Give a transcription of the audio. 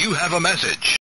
You have a message.